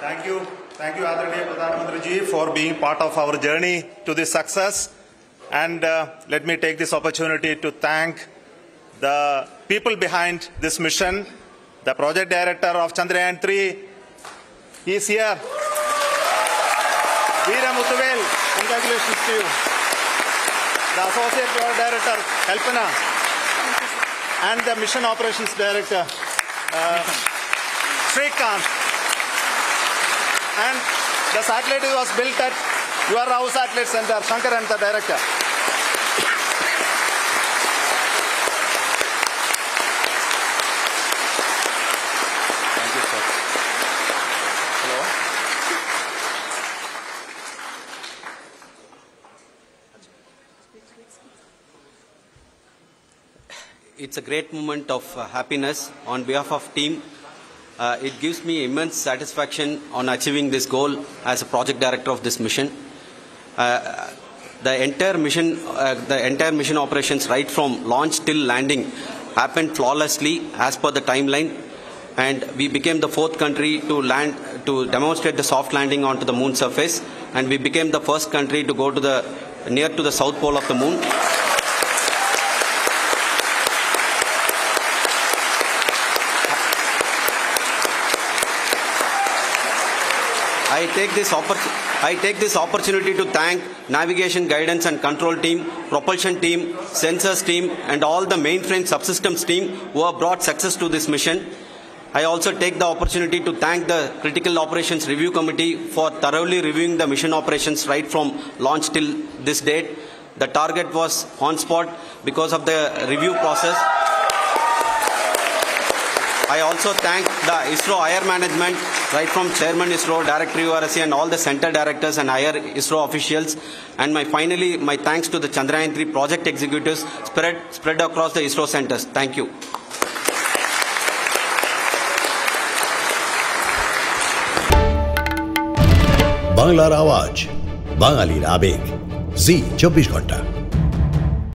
Thank you. Thank you, Adranaya Pradhan Mantriji, for being part of our journey to this success. And uh, let me take this opportunity to thank the people behind this mission, the project director of Chandrayaan 3. He is here. Veera Muthuvel, congratulations to you. The associate project director, Kalpana, and the mission operations director, uh, Srikanth. And the satellite was built at U R Rao satellite center, Sankaran the director. Thank you, sir. Hello. It's a great moment of uh, happiness on behalf of team. Uh, it gives me immense satisfaction on achieving this goal as a project director of this mission. Uh, the entire mission, uh, the entire mission operations, right from launch till landing, happened flawlessly as per the timeline, and we became the fourth country to land to demonstrate the soft landing onto the moon surface, and we became the first country to go to the near to the south pole of the moon. I take this I take this opportunity to thank navigation guidance and control team, propulsion team, sensors team, and all the mainframe subsystems team who have brought success to this mission. I also take the opportunity to thank the Critical Operations Review Committee for thoroughly reviewing the mission operations right from launch till this date. The target was on spot because of the review process. I also thank the ISRO higher management, right from Chairman ISRO, Director URSC, and all the center directors and higher ISRO officials. And my finally, my thanks to the Chandrayaan 3 project executives spread, spread across the ISRO centers. Thank you. বাংলার আওয়াজ বাঙালির আবেগ জি চব্বিশ ঘন্টা